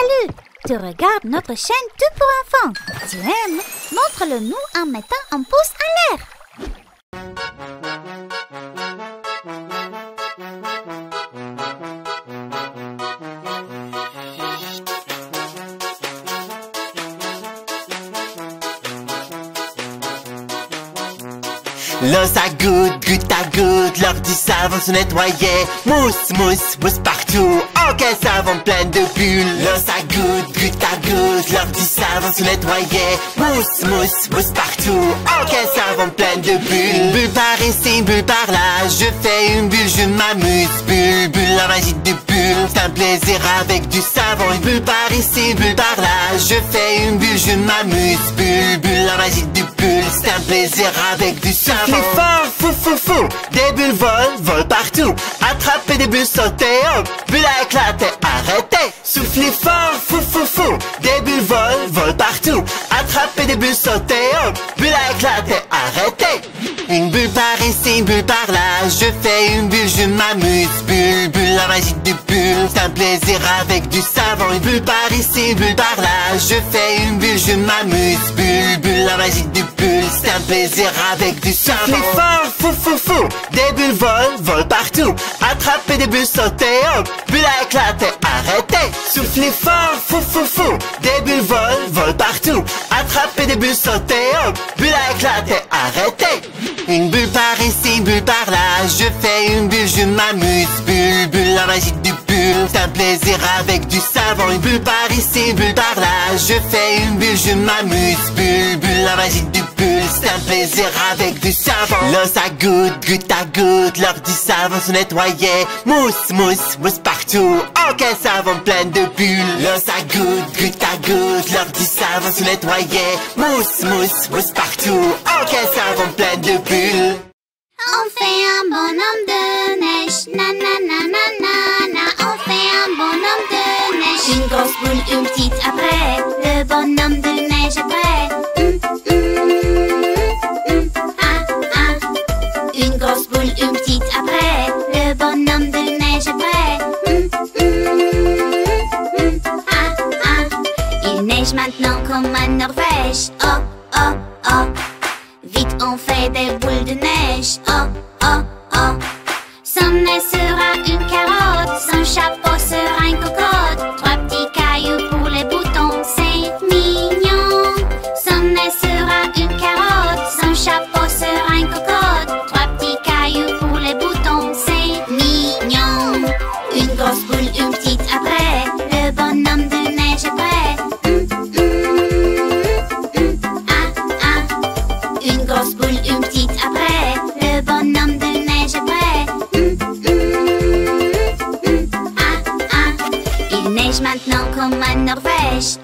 Salut Tu regardes notre chaîne Tout pour enfants. Tu aimes? Montre-le nous en mettant un pouce en l'air. L'eau ça goûte, goutte à goutte, l'heure du savon se nettoyer Mousse, mousse, mousse partout, ok savon plein de bulles L'eau ça goûte, goutte à goutte, l'heure du savon se nettoyer Mousse, mousse, mousse partout, ok savon plein de bulles Bulle par ici, bulle par là, je fais une bulle, je m'amuse. Bulle, bulle, la magie du bulle, c'est un plaisir avec du savon. Bulle par ici, bulle par là, je fais une bulle, je m'amuse. Bulle, bulle, la magie du bulle, c'est un plaisir avec du savon. Soufflez fort, fou fou fou. Des bulles volent, volent partout. Attrapez des bulles, sautez, hop Bulle à éclater, arrêtez. Soufflez fort, fou fou fou. Des bulles volent, volent partout. Attrapez des bulles, sautez, hop Bulle à éclater, arrêtez. Une bulle par ici, une bulle par là. Je fais une bulle, je m'amuse. Bulle, bulle, la magie du bulle C'est un plaisir avec du savon. Une bulle par ici, une bulle par là. Je fais une bulle, je m'amuse. Bulle, bulle, la magie du bulle C'est un plaisir avec du savon. Soufflez fort, fou fou fou. Des bulles volent, volent partout Attrapez des bulles, sautez, hop. Bulle à éclater, arrêtez. Soufflez fort, fou fou fou. Des bulles volent, volent partout. Attrapez des bulles, sautez, hop. Bulle à éclater, arrêtez. Une bulle par ici, bulle par là. Je fais une bulle, je m'amuse. Bulle, bulle, la magie du bulle C'est un plaisir avec du savon Une bulle par ici, une bulle par là. Je fais une bulle, je m'amuse. Bulle, bulle, la magie du bulle C'est un plaisir avec du savon. L'eau ça goûte, goutte à goutte L'heure du savon se nettoyer Mousse, mousse, mousse partout. Ok savon plein de bulles. L'eau ça goûte, goutte à goutte L'heure du savon se nettoyer Mousse, mousse, mousse partout. Ok savon plein de bulles. On fait un bonhomme de neige. Na na na na na na. Grosse boule, une petite après. Le bonhomme de neige prêt. Hum, hum, hum, ah, ah. Une grosse boule, une petite après. Le bonhomme de neige ah, ah. Il neige maintenant comme à Norvège. Oh, oh, oh. Vite on fait des boules de neige. Oh, oh, oh. Son nez sera une carotte, son chapeau sera une cocotte. Maintenant comme à Norvège.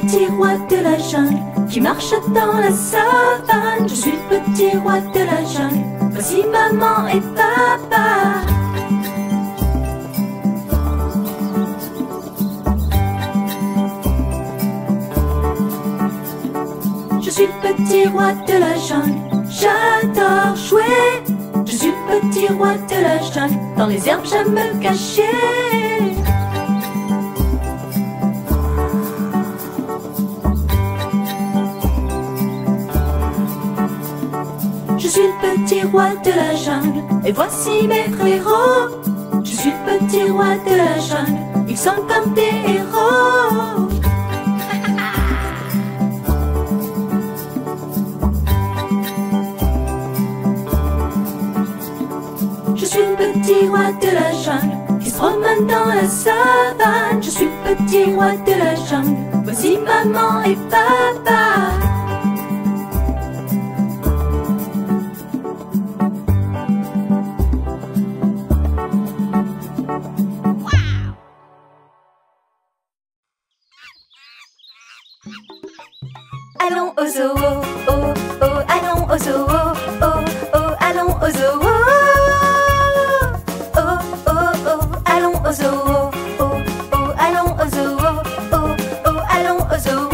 petit roi de la jungle qui marche dans la savane. Je suis le petit roi de la jungle. Voici maman et papa. Je suis le petit roi de la jungle. J'adore jouer. Je suis le petit roi de la jungle. Dans les herbes, j'aime me cacher. Suis le petit roi de la jungle. Et voici mes frères. Je suis le petit roi de la jungle. Ils sont comme des héros. Je suis le petit roi de la jungle qui se promène dans la savane. Je suis le petit roi de la jungle. Voici maman et papa. Allons au zoo, oh, oh, allons au zoo, oh, oh, allons au zoo. Oh, oh, oh, allons au zoo, oh, oh, allons au oh, oh, allons au zoo.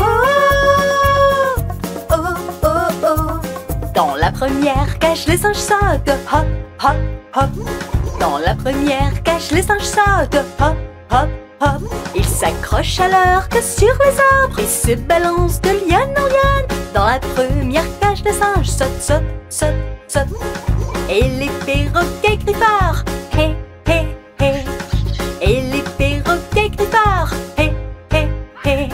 Oh, oh, oh. Dans la première cage, les singes sautent, hop, hop, hop. Dans la première cage, les singes sautent, hop, hop, Ils s'accrochent à leur queue sur les arbres et se balancent de liane en liane. Dans la première cage, les singes sautent, sautent, sautent, sautent. Et les perroquets fort, hé, hé, hé. Et les perroquets fort, hé, hé, hé.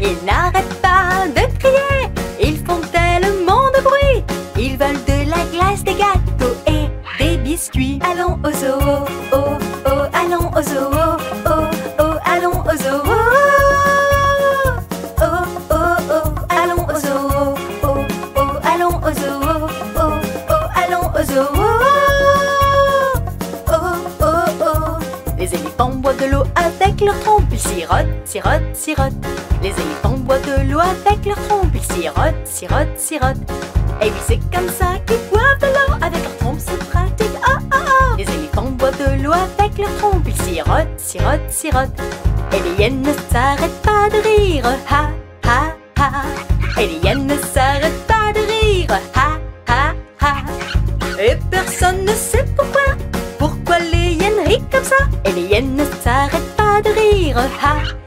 Ils n'arrêtent pas de crier, ils font tellement de bruit. Ils veulent de la glace, des gâteaux et des biscuits. Allons au zoo, sirotent, sirotent, sirotent. Les éléphants boivent de l'eau avec leur trompe, ils sirotent, sirotent, sirotent. Et oui, c'est comme ça qu'ils boivent de l'eau avec leur trompe, c'est pratique. Oh, oh, oh. Les éléphants boivent de l'eau avec leur trompe, ils sirotent, sirotent, sirotent. Et les hyènes ne s'arrêtent pas de rire, ha, ha, ha. Et les ne s'arrêtent ha.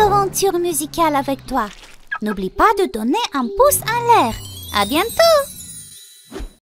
Aventures musicales avec toi. N'oublie pas de donner un pouce en l'air. À bientôt!